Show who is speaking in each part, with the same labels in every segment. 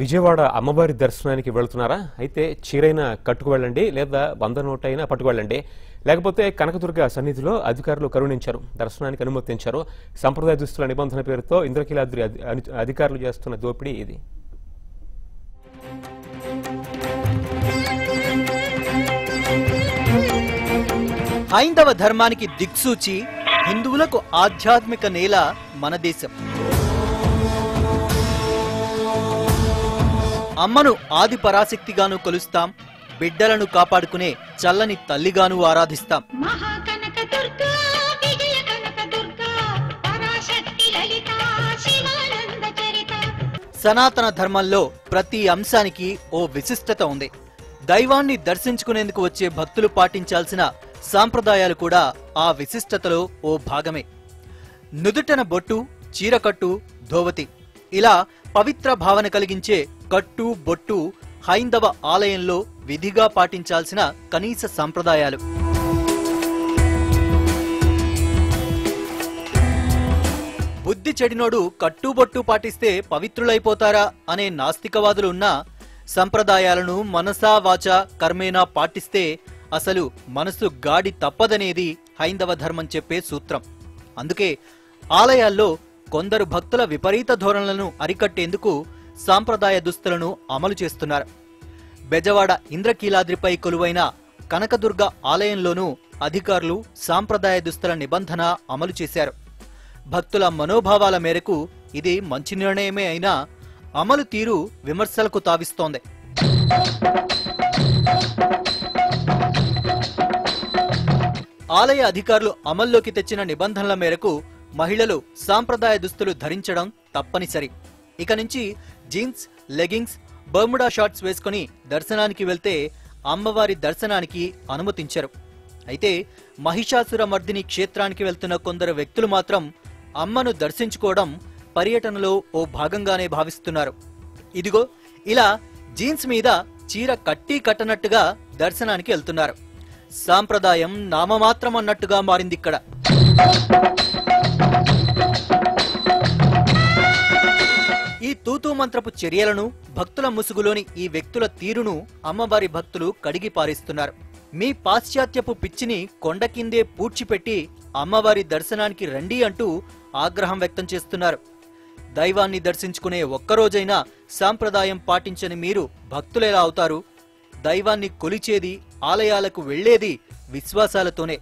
Speaker 1: విజయవాడ అమ్మవారి దర్శనానికి వెళ్తున్నారా? అయితే చీరైన కట్టుకు వెళ్ళండి లేదా వంద నోటైనా పట్టుకు లేకపోతే కనకదుర్గ సన్నిధిలో అధికారులు కరుణించారు దర్శనానికి అనుమతించారు. సంప్రదాయ దుస్తుల నిబంధన పేరుతో ఇంద్రకీలాద్రి అధికారులు చేస్తున్న దోపిడీ ఇది.
Speaker 2: హైందవ ధర్మానికి దిక్సూచి హిందువులకు ఆధ్యాత్మిక నేల మన దేశం. అమ్మను ఆది పరాశక్తిగాను కొలుస్తాం బిడ్డలను కాపాడుకునే చల్లని తల్లిగాను ఆరాధిస్తాం. సనాతన ధర్మంలో ప్రతి అంశానికి ఓ విశిష్టత ఉంది. దైవాన్ని దర్శించుకునేందుకు వచ్చే భక్తులు పాటించాల్సిన సాంప్రదాయాలు కూడా ఆ విశిష్టతలో ఓ భాగమే. నుదుటన బొట్టు చీరకట్టు ధోవతి. ఇలా పవిత్ర భావన కలిగించే కట్టు బొట్టు హైందవ ఆలయంలో విధిగా పాటించాల్సిన కనీస సంప్రదాయాలు. బుద్ధి చెడినోడు కట్టుబొట్టు పాటిస్తే పవిత్రులైపోతారా అనే నాస్తికవాదులున్నా సంప్రదాయాలను మనసా వాచ కర్మేనా పాటిస్తే అసలు మనసు గాడి తప్పదనేది హైందవ ధర్మం చెప్పే సూత్రం. అందుకే ఆలయాల్లో కొందరు భక్తుల విపరీత ధోరణులను అరికట్టేందుకు సాంప్రదాయ దుస్తులను అమలు చేస్తున్నారు. బెజవాడ ఇంద్రకీలాద్రిపై కొలువైన కనకదుర్గ ఆలయంలోనూ అధికారులు సాంప్రదాయ దుస్తుల నిబంధన అమలు చేశారు. భక్తుల మనోభావాల మేరకు ఇది మంచి నిర్ణయమే అయినా అమలు తీరు విమర్శలకు తావిస్తోంది. ఆలయ అధికారులు అమల్లోకి తెచ్చిన నిబంధనల మేరకు మహిళలు సాంప్రదాయ దుస్తులు ధరించడం తప్పనిసరి. ఇక నుంచి జీన్స్ లెగింగ్స్ బర్ముడా షార్ట్స్ వేసుకుని దర్శనానికి వెళ్తే అమ్మవారి దర్శనానికి అనుమతించరు. అయితే మహిషాసుర మర్దిని క్షేత్రానికి వెళ్తున్న కొందరు వ్యక్తులు మాత్రం అమ్మను దర్శించుకోవడం పర్యటనలో ఓ భాగంగానే భావిస్తున్నారు. ఇదిగో ఇలా జీన్స్ మీద చీర కట్టి కట్టనట్టుగా దర్శనానికి వెళ్తున్నారు. సాంప్రదాయం నామమాత్రం అన్నట్టుగా మారింది ఇక్కడ. తూతూ మంత్రపు చర్యలను భక్తుల ముసుగులోని ఈ వ్యక్తుల తీరును అమ్మవారి భక్తులు కడిగి పారేస్తున్నారు. మీ పాశ్చాత్యపు పిచ్చిని కొండ కిందే పూడ్చిపెట్టి అమ్మవారి దర్శనానికి రండి అంటూ ఆగ్రహం వ్యక్తం చేస్తున్నారు. దైవాన్ని దర్శించుకునే ఒక్కరోజైనా సాంప్రదాయం పాటించని మీరు భక్తులెలా అవుతారు? దైవాన్ని కొలిచేది ఆలయాలకు వెళ్ళేది విశ్వాసాలతోనే.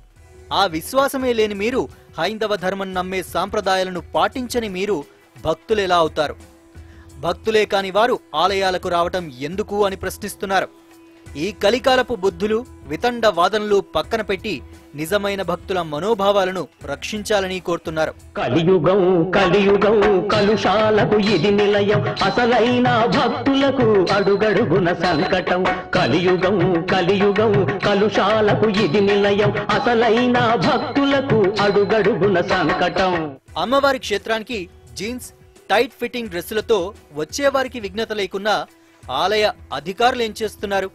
Speaker 2: ఆ విశ్వాసమే లేని మీరు హైందవ ధర్మం నమ్మే సాంప్రదాయాలను పాటించని మీరు భక్తులెలా అవుతారు? భక్తులే కాని వారు ఆలయాలకు రావటం ఎందుకు అని ప్రశ్నిస్తున్నారు. ఈ కలికాలపు బుద్ధులు వితండ వాదనలు పక్కన పెట్టి నిజమైన భక్తుల మనోభావాలను రక్షించాలని కోరుతున్నారు.
Speaker 3: కలియుగం కలియుగం కలుషాలకు ఇది నిలయం. అసలైన భక్తులకు అడుగడుగున సంకటం. కలియుగం కలియుగం కలుషాలకు ఇది నిలయం. అసలైన భక్తులకు అడుగడుగున సంకటం.
Speaker 2: అమ్మవారి క్షేత్రానికి జీన్స్ టైట్ ఫిట్టింగ్ డ్రెస్సులతో వచ్చేవారికి విఘ్నత లేకున్నా ఆలయ అధికారులు ఏం చేస్తున్నారు?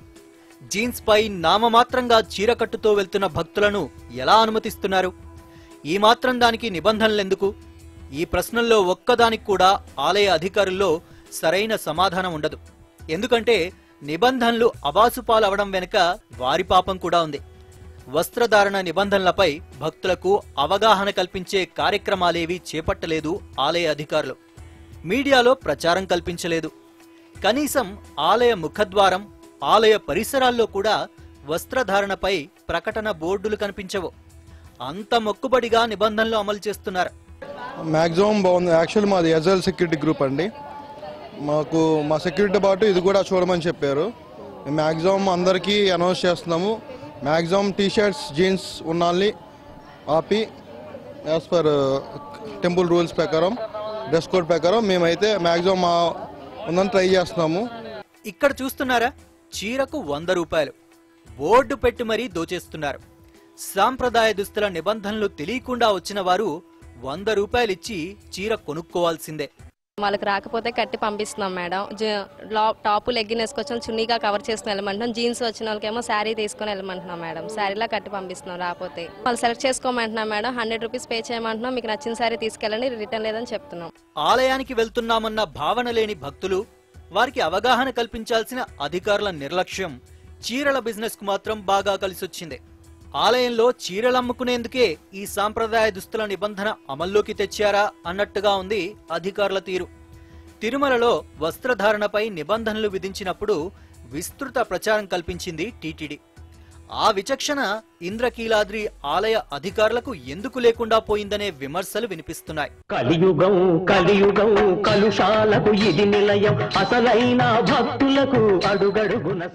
Speaker 2: జీన్స్ పై నామమాత్రంగా చీరకట్టుతో వెళ్తున్న భక్తులను ఎలా అనుమతిస్తున్నారు? ఈ మాత్రం దానికి నిబంధనలెందుకు? ఈ ప్రశ్నల్లో ఒక్కదానికి కూడా ఆలయ అధికారుల్లో సరైన సమాధానం ఉండదు. ఎందుకంటే నిబంధనలు అవాసుపాలవడం వెనుక వారి పాపం కూడా ఉంది. వస్త్రధారణ నిబంధనలపై భక్తులకు అవగాహన కల్పించే కార్యక్రమాలేవీ చేపట్టలేదు ఆలయ అధికారులు. మీడియాలో ప్రచారం కల్పించలేదు. కనీసం ఆలయ ముఖద్వారం ఆలయ పరిసరాల్లో కూడా వస్త్రధారణపై ప్రకటన బోర్డులు కనిపించవు. అంత మొక్కుబడిగా నిబంధనలు అమలు చేస్తున్నారు.
Speaker 4: మ్యాక్సిమం బాగుంది. యాక్చువల్ మాది ఎజల్ సెక్యూరిటీ గ్రూప్ అండి. మాకు మా సెక్యూరిటీ పాటు ఇది కూడా చూడమని చెప్పారు. మ్యాక్సిమం అందరికీ అనౌన్స్ చేస్తున్నాము. మ్యాక్సిమం టీ షర్ట్స్ జీన్స్ ఉన్నాల్ని ఆపి యాజ్ పర్ టెంపుల్ రూల్స్ ప్రకారం డ్రెస్ కోడ్ ప్రకారం మేమైతే మ్యాక్సిమం మా ఉందని ట్రై చేస్తున్నాము.
Speaker 2: ఇక్కడ చూస్తున్నారా? చీరకు వంద రూపాయలు. బోర్డు పెట్టి మరీ దోచేస్తున్నారు. సాంప్రదాయ దుస్తుల నిబంధనలు తెలియకుండా వచ్చిన వారు వంద రూపాయలిచ్చి చీర కొనుక్కోవాల్సిందే.
Speaker 5: వాళ్ళకి రాకపోతే కట్టి పంపిస్తున్నాం మేడం. టాపు లెగ్గిన్ వేసుకొచ్చిన చున్నీగా కవర్ చేసుకుని వెళ్ళమంటున్నాం. జీన్స్ వచ్చిన వాళ్ళకేమో శారీ తీసుకొని వెళ్ళమంటున్నాం మేడం. శారీలా కట్టి పంపిస్తున్నాం రాకపోతే. వాళ్ళు సెలెక్ట్ చేసుకోమంటున్నాం మేడం. హండ్రెడ్ రూపీస్ పే చేయమంటున్నాం. మీకు నచ్చిన శారీ తీసుకెళ్ళండి రిటర్న్ లేదని చెప్తున్నాం.
Speaker 2: ఆలయానికి వెళ్తున్నామన్న భావన లేని భక్తులు వారికి అవగాహన కల్పించాల్సిన అధికారుల నిర్లక్ష్యం. చీరల బిజినెస్కు మాత్రం బాగా కలిసొచ్చింది. ఆలయంలో చీరలమ్ముకునేందుకే ఈ సాంప్రదాయ దుస్తుల నిబంధన అమల్లోకి తెచ్చారా అన్నట్టుగా ఉంది అధికారుల తీరు. తిరుమలలో వస్త్రధారణపై నిబంధనలు విధించినప్పుడు విస్తృత ప్రచారం కల్పించింది టీటీడీ. ఆ విచక్షణ ఇంద్రకీలాద్రి ఆలయ అధికారులకు ఎందుకు లేకుండా పోయిందనే విమర్శలు వినిపిస్తున్నాయి.
Speaker 3: కలియుగం కలియుగం కలుషాలకు ఇది నిలయం. అసలైన భక్తులకు అడుగడుగున